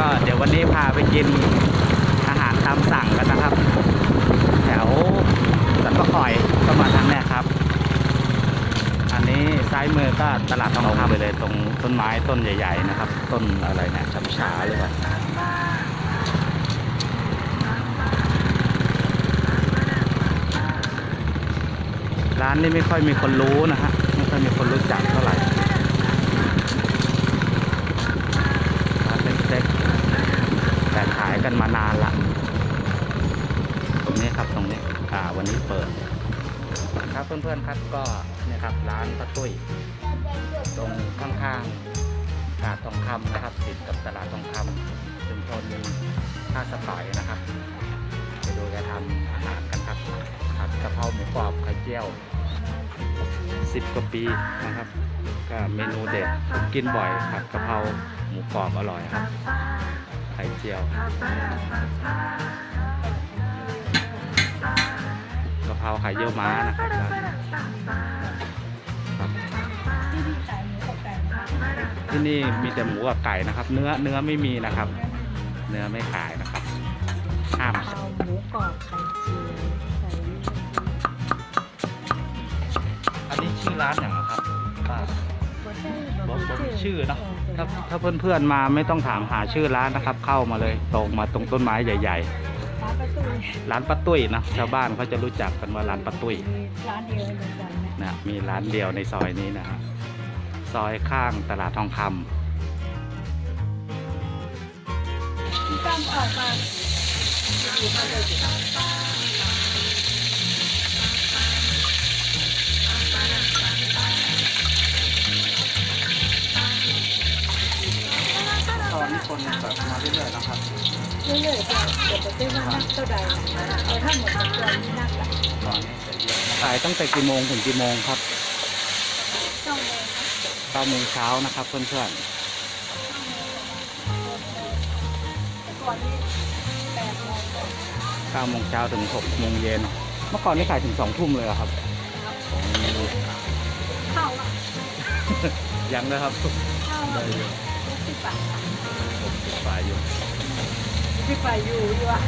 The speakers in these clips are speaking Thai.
ก็เดี๋ยววันนี้พาไปกินอาหารตามสั่งกันนะครับ แถวสันปะคอยก็มาทางนี้ครับ อันนี้ซ้ายมือก็ตลาดทองคำไปเลยตรงต้นไม้ต้นใหญ่ ๆ นะครับ ต้นอะไรเนี่ยช้ำชาหรือเปล่าร้านนี้ไม่ค่อยมีคนรู้นะฮะไม่ค่อยมีคนรู้จักเท่าไหร่ร้านเล็กๆแต่ขายกันมานานละ ครับตรงนี้อ่าวันนี้เปิดครับเพื่อนๆครับก็เนี่ยครับร้านป้าตุ้ยตรงข้างๆตลาดทองคำนะครับ ติดกับตลาดทองคำชุมชนท่าสะต่อยนะครับไปดูแกทำอาหารกันครับผัดกะเพราหมูกรอบไข่เจียวสิบกว่าปีนะครับก็เมนูเด็ดผมกินบ่อยผัดกะเพราหมูกรอบอร่อยครับไข่เจียว เพราไข่เยี่ยวม้านะครับที่นี่มีแต่หมูกับไก่นะครับ เนื้อเนื้อไม่มีนะครับ เนื้อไม่ขายนะครับห้ามเอาหมูกรอบไข่เจียวใส่อันนี้ชื่อร้านอย่างไรครับป้าบอกชื่อเนะถ้าถ้าเพื่อนๆมาไม่ต้องถามหาชื่อร้านนะครับ เข้ามาเลยตรงมาตรงต้นไม้ใหญ่ร้าน ประตูๆร้านป้าตุ้ยนะชาวบ้านเขาจะรู้จักกันว่าร้านป้าตุ้ยมีร้านเดียวในจันทร์นะนะมีร้านเดียวในซอยนี้นะฮะซอยข้างตลาดทองคำพี่ตั้มออกมาตอนนี้คนแบบมาเรื่อยๆนะครับ เรื่อยๆจะเดี๋ยวจะได้ว่านักเท่าใดนะแต่ถ้าหมดจำนวนนี่นักละตอนนี้จะเยอะขายตั้งแต่กี่โมงถึงกี่โมงครับต้องเลยนะเก้าโมงเช้านะครับเพื่อนแต่ก่อนนี้แปดโมงก่อนๆเก้าโมงเช้าถึงหกโมงเย็น เมื่อก่อนนี่ขายถึงสองทุ่มเลยเหรอครับ เข้าละยังนะครับเข้าได้ละอยู่สิบบาทหกสิบฝ่ายอยู่ สิบไปอยู่ดีวะ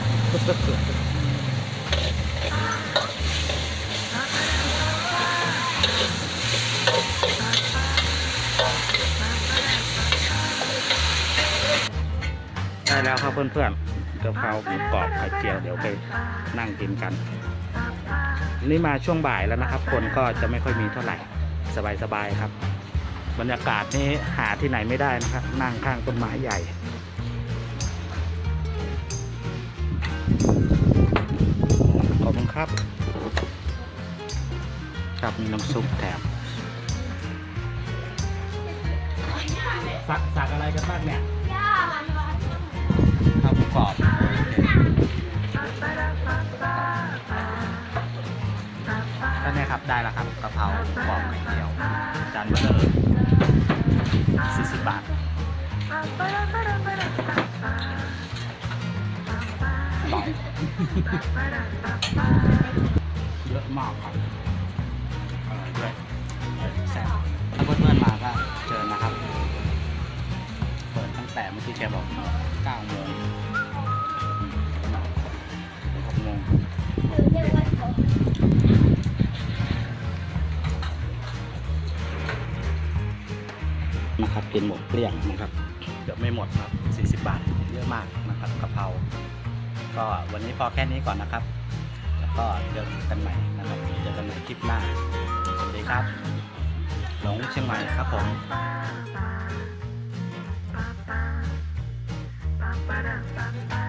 ได้แล้วครับเพื่อนๆกะเพราหมูกรอบไข่เจียวเดี๋ยวไปนั่งกินกันนี่มาช่วงบ่ายแล้วนะครับ คนก็จะไม่ค่อยมีเท่าไหร่สบายๆครับ บรรยากาศนี้หาที่ไหนไม่ได้นะครับ นั่งข้างต้นไม้ใหญ่ ขอบคุณครับ ครับมีน้ำซุปแถมสักสักอะไรกันบ้างเนี่ยข้าวหมูกรอบก็เนี่ยครับได้แล้วครับกะเพราหมูกรอบไข่เจียวจานเบอร์สี่สิบบาทเบาเยอะมากครับอร่อยด้วยแซ่บถ้าเพื่อนๆมาก็เชิญนะครับ เปิดตั้งแต่เมื่อกี้แกบอก9โมง6โมงนะครับกินหมดเกลี้ยงนะครับเดี๋ยวไม่หมดครับ 40 บาท เยอะมากนะครับกะเพรา ก็วันนี้พอแค่นี้ก่อนนะครับ แล้วก็เจอกันใหม่นะครับเจอกันใหม่คลิปหน้า สวัสดีครับหลงเชียงใหม่ครับผม Ba-ba-da-ba-ba